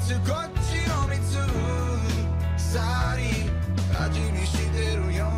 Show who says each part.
Speaker 1: つこっちを見つむさり味見してるよ。